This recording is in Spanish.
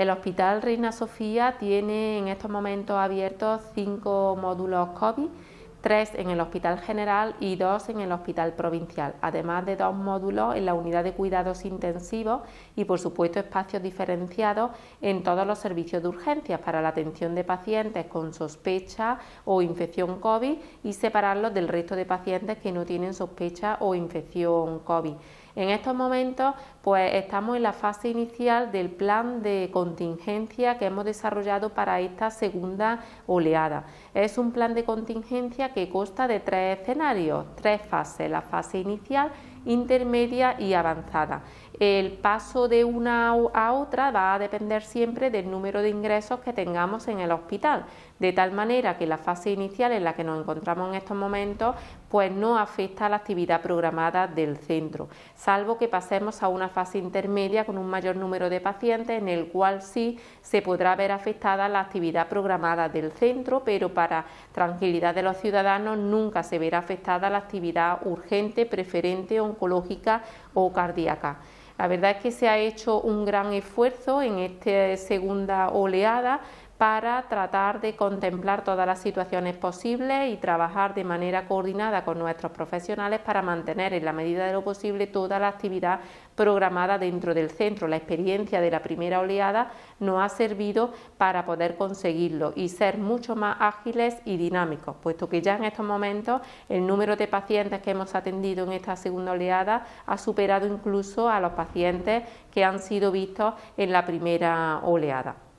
El Hospital Reina Sofía tiene en estos momentos abiertos cinco módulos COVID tres en el Hospital General y dos en el Hospital Provincial, además de dos módulos en la unidad de cuidados intensivos y, por supuesto, espacios diferenciados en todos los servicios de urgencias para la atención de pacientes con sospecha o infección COVID y separarlos del resto de pacientes que no tienen sospecha o infección COVID. En estos momentos, pues estamos en la fase inicial del plan de contingencia que hemos desarrollado para esta segunda oleada. Es un plan de contingencia que consta de tres escenarios, tres fases, la fase inicial, intermedia y avanzada. El paso de una a otra va a depender siempre del número de ingresos que tengamos en el hospital, de tal manera que la fase inicial en la que nos encontramos en estos momentos pues no afecta a la actividad programada del centro, salvo que pasemos a una fase intermedia con un mayor número de pacientes en el cual sí se podrá ver afectada la actividad programada del centro, pero para tranquilidad de los ciudadanos nunca se verá afectada la actividad urgente, preferente, oncológica o cardíaca. La verdad es que se ha hecho un gran esfuerzo en esta segunda oleada para tratar de contemplar todas las situaciones posibles y trabajar de manera coordinada con nuestros profesionales para mantener en la medida de lo posible toda la actividad programada dentro del centro. La experiencia de la primera oleada nos ha servido para poder conseguirlo y ser mucho más ágiles y dinámicos, puesto que ya en estos momentos el número de pacientes que hemos atendido en esta segunda oleada ha superado incluso a los pacientes que han sido vistos en la primera oleada.